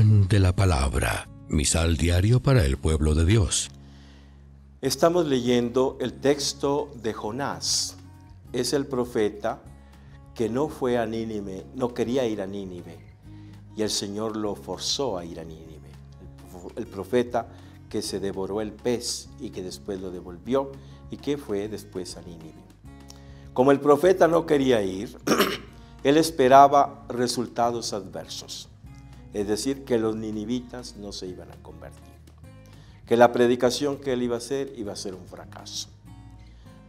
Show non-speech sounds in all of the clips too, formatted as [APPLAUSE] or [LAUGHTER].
de la palabra, misal diario para el pueblo de Dios. Estamos leyendo el texto de Jonás. Es el profeta que no fue a Nínive, no quería ir a Nínive, y el Señor lo forzó a ir a Nínive. El profeta que se devoró el pez y que después lo devolvió y que fue después a Nínive. Como el profeta no quería ir, [CLEARS THROAT] él esperaba resultados adversos, es decir, que los ninivitas no se iban a convertir, que la predicación que él iba a hacer iba a ser un fracaso.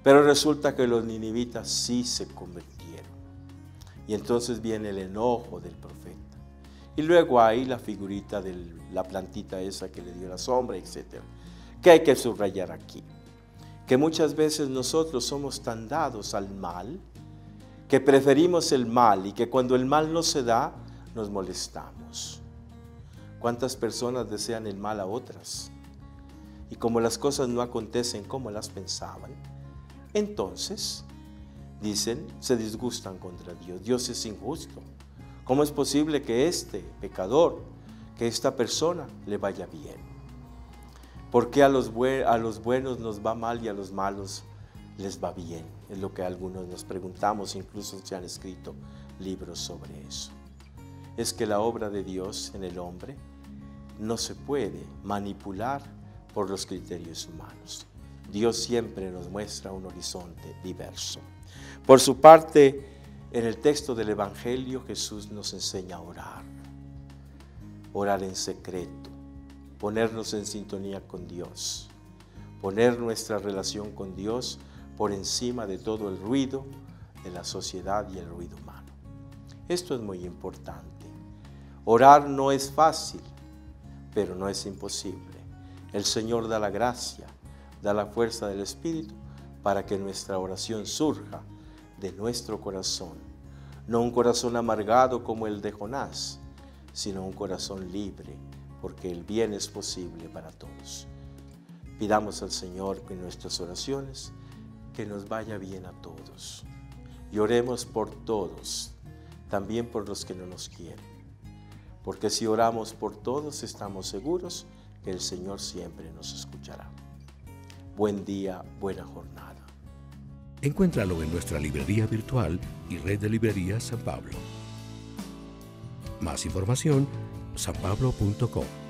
Pero resulta que los ninivitas sí se convirtieron. Y entonces viene el enojo del profeta. Y luego hay la figurita de la plantita esa que le dio la sombra, etc. Que hay que subrayar aquí. Que muchas veces nosotros somos tan dados al mal que preferimos el mal y que cuando el mal no se da, nos molestamos. ¿Cuántas personas desean el mal a otras? Y como las cosas no acontecen como las pensaban, entonces, dicen, se disgustan contra Dios. Dios es injusto. ¿Cómo es posible que este pecador, que esta persona le vaya bien? ¿Por qué a los, buenos nos va mal y a los malos les va bien? Es lo que algunos nos preguntamos, incluso se han escrito libros sobre eso. Es que la obra de Dios en el hombre no se puede manipular por los criterios humanos. Dios siempre nos muestra un horizonte diverso. Por su parte, en el texto del Evangelio Jesús nos enseña a orar, orar en secreto, ponernos en sintonía con Dios, poner nuestra relación con Dios por encima de todo el ruido de la sociedad y el ruido humano. Esto es muy importante. Orar no es fácil, pero no es imposible. El Señor da la gracia, da la fuerza del Espíritu para que nuestra oración surja de nuestro corazón. No un corazón amargado como el de Jonás, sino un corazón libre, porque el bien es posible para todos. Pidamos al Señor en nuestras oraciones que nos vaya bien a todos. Y oremos por todos, también por los que no nos quieren. Porque si oramos por todos, estamos seguros que el Señor siempre nos escuchará. Buen día, buena jornada. Encuéntralo en nuestra librería virtual y red de librerías San Pablo. Más información, sanpablo.com.